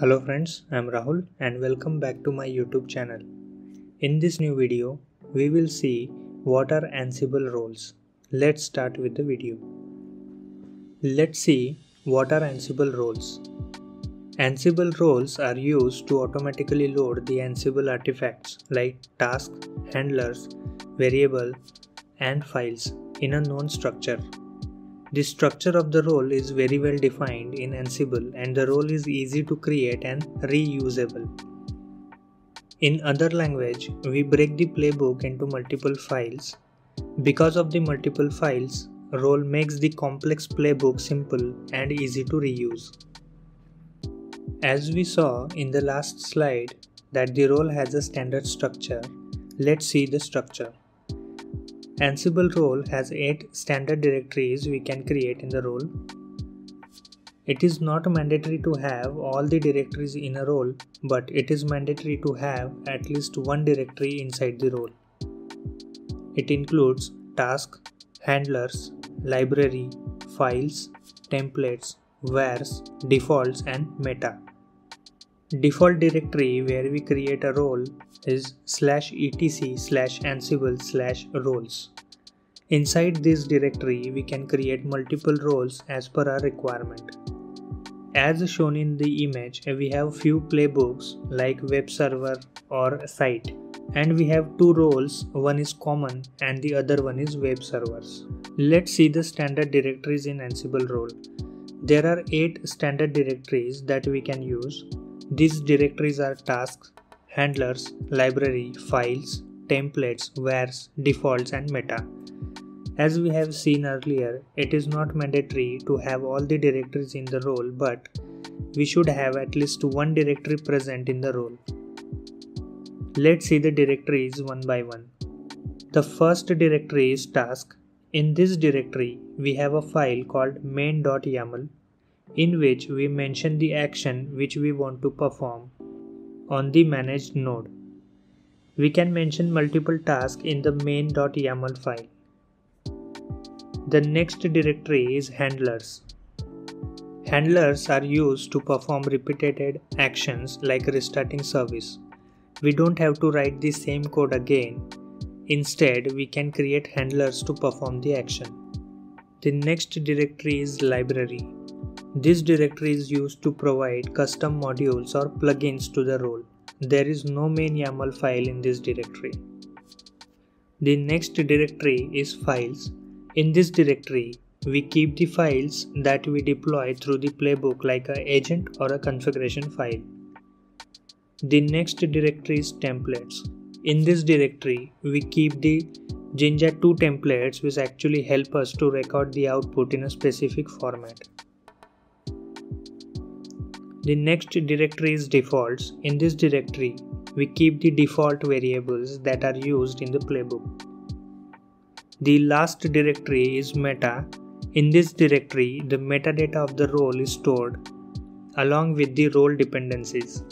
Hello friends, I am Rahul and welcome back to my YouTube channel. In this new video, we will see what are Ansible roles. Let's start with the video. Let's see what are Ansible roles. Ansible roles are used to automatically load the Ansible artifacts like tasks, handlers, variable, and files in a known structure. The structure of the role is very well defined in Ansible and the role is easy to create and reusable. In other language, we break the playbook into multiple files. Because of the multiple files, role makes the complex playbook simple and easy to reuse. As we saw in the last slide that the role has a standard structure, let's see the structure. Ansible role has 8 standard directories we can create in the role. It is not mandatory to have all the directories in a role, but it is mandatory to have at least one directory inside the role. It includes task, handlers, library, files, templates, vars, defaults and meta. Default directory where we create a role is slash etc slash ansible slash roles. Inside this directory, we can create multiple roles as per our requirement. As shown in the image, we have few playbooks like web server or site and we have two roles, one is common and the other one is web servers. Let's see the standard directories in Ansible role. There are 8 standard directories that we can use. These directories are tasks, handlers, library, files, templates, vars, defaults and meta. As we have seen earlier, it is not mandatory to have all the directories in the role but we should have at least one directory present in the role. Let's see the directories one by one. The first directory is task. In this directory, we have a file called main.yaml in which we mention the action which we want to perform on the managed node. We can mention multiple tasks in the main.yaml file. The next directory is handlers. Handlers are used to perform repeated actions like restarting service. We don't have to write the same code again. Instead, we can create handlers to perform the action. The next directory is library. This directory is used to provide custom modules or plugins to the role. There is no main YAML file in this directory. The next directory is files. In this directory, we keep the files that we deploy through the playbook like a agent or a configuration file. The next directory is templates. In this directory, we keep the Jinja 2 templates which actually help us to record the output in a specific format. The next directory is defaults. In this directory, we keep the default variables that are used in the playbook. The last directory is meta. In this directory, the metadata of the role is stored along with the role dependencies.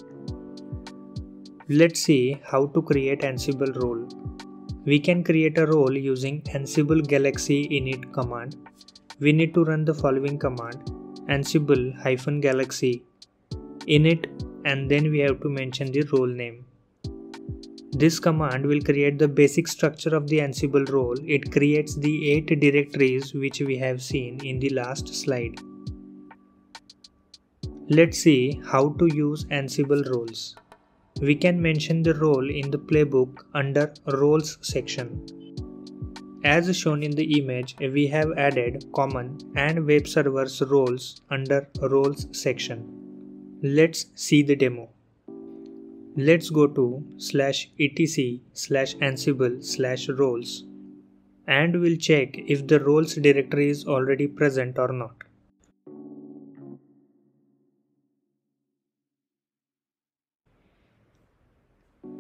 Let's see how to create Ansible role. We can create a role using Ansible Galaxy init command. We need to run the following command ansible-galaxy init and then we have to mention the role name. This command will create the basic structure of the Ansible role. It creates the 8 directories which we have seen in the last slide. Let's see how to use Ansible roles. We can mention the role in the playbook under roles section. As shown in the image, we have added common and web servers roles under roles section. Let's see the demo. Let's go to slash etc slash ansible slash roles and we'll check if the roles directory is already present or not.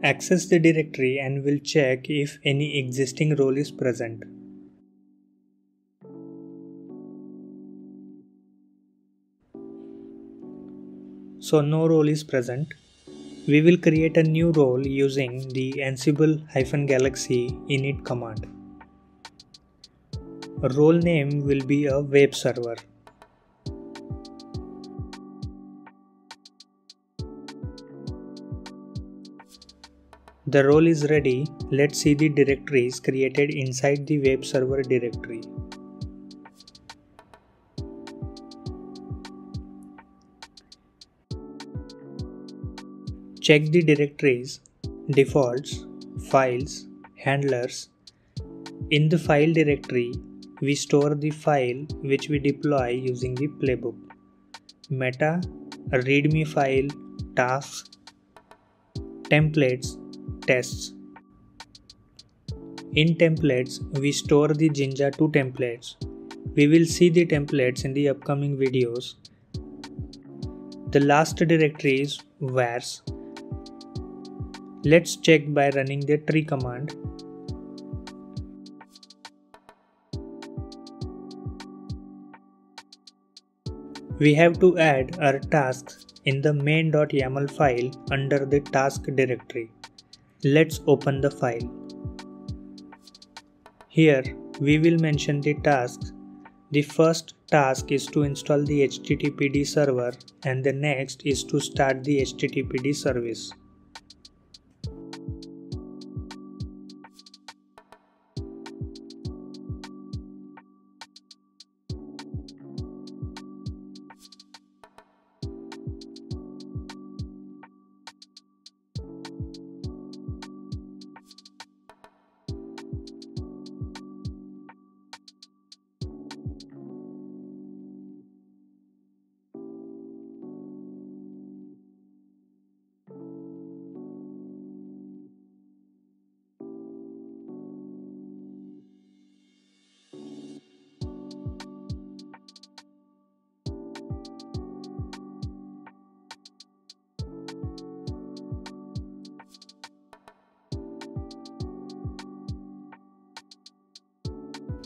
Access the directory and we'll check if any existing role is present. so no role is present. We will create a new role using the ansible-galaxy init command. Role name will be a web server. The role is ready. Let's see the directories created inside the web server directory. Check the directories, defaults, files, handlers. In the file directory, we store the file which we deploy using the playbook. Meta, readme file, tasks, templates, tests. In templates, we store the Jinja 2 templates. We will see the templates in the upcoming videos. The last directory is vars. Let's check by running the tree command We have to add our tasks in the main.yaml file under the task directory. Let's open the file. Here we will mention the tasks. The first task is to install the HTTPD server and the next is to start the HTTPD service.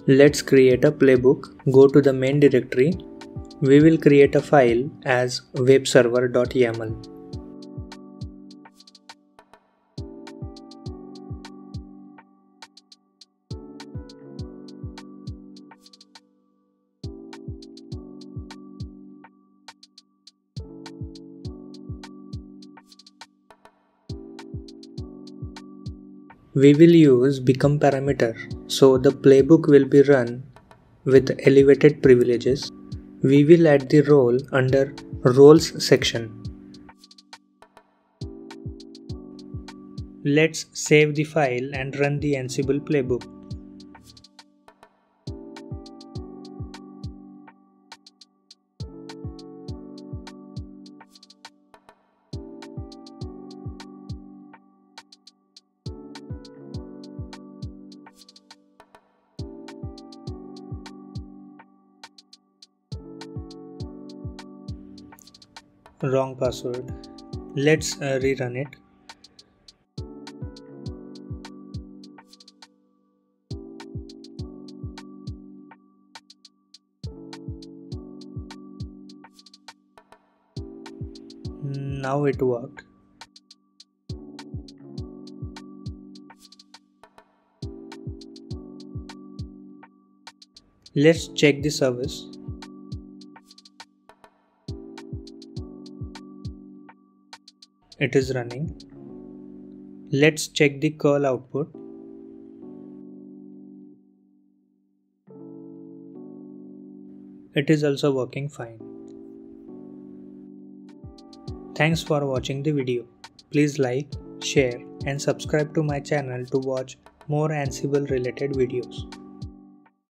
Let's create a playbook. Go to the main directory. We will create a file as webserver.yaml. We will use become parameter, so the playbook will be run with elevated privileges. We will add the role under roles section. Let's save the file and run the Ansible playbook. Wrong password. Let's uh, rerun it. Now it worked. Let's check the service it is running. Let's check the curl output. It is also working fine. Thanks for watching the video. Please like, share and subscribe to my channel to watch more Ansible related videos.